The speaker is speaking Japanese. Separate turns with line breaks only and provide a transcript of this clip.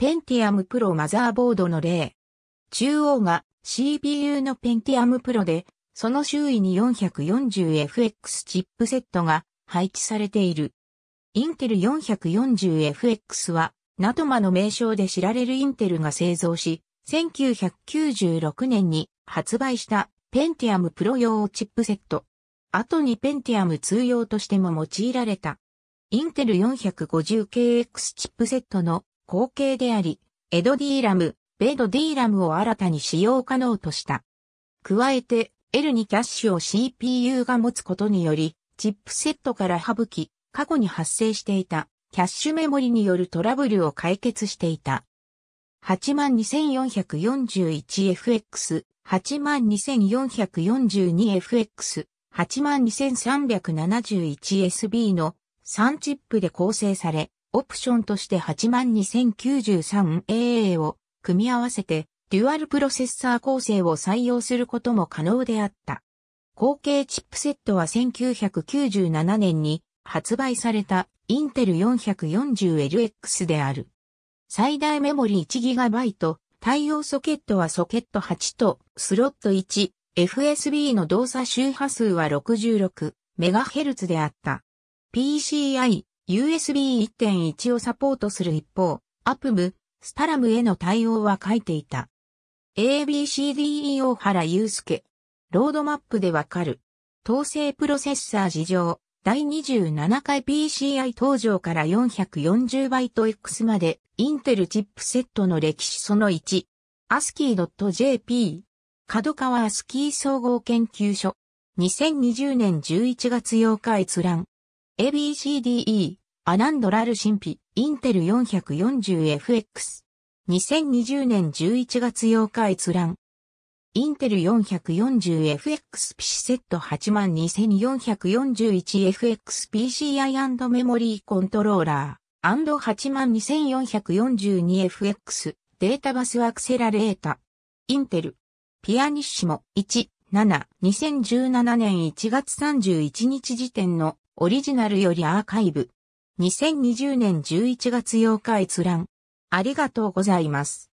ペンティアムプロマザーボードの例。中央が CPU のペンティアムプロで、その周囲に 440FX チップセットが配置されている。インテル 440FX は、ナトマの名称で知られるインテルが製造し、1996年に発売したペンティアムプロ用チップセット。後にペンティアム通用としても用いられた。インテル 450KX チップセットの後継であり、エド D ラム、ベド D ラムを新たに使用可能とした。加えて、L にキャッシュを CPU が持つことにより、チップセットから省き、過去に発生していたキャッシュメモリによるトラブルを解決していた。82,441FX、82,442FX、82,371SB の3チップで構成され、オプションとして8 2 0 9 3 a a を組み合わせてデュアルプロセッサー構成を採用することも可能であった。後継チップセットは1997年に発売されたインテル 440LX である。最大メモリ 1GB 対応ソケットはソケット8とスロット1、FSB の動作周波数は 66MHz であった。PCI、USB 1.1をサポートする一方、APM、スタラムへの対応は書いていた。ABCDEO 原祐介。ロードマップでわかる。統制プロセッサー事情。第27回 PCI 登場から 440BX まで、インテルチップセットの歴史その1。ASCII.jp。角川アスキー総合研究所。2020年11月8日閲覧。ABCDE、アナンドラル神秘、インテル 440FX。2020年11月8日閲覧。インテル 440FX ピシセット 82441FX PCI& メモリーコントローラー &82442FX データバスアクセラレータ。インテル。ピアニッシモ1、7、2017年1月31日時点のオリジナルよりアーカイブ。2020年11月8日閲覧。ありがとうございます。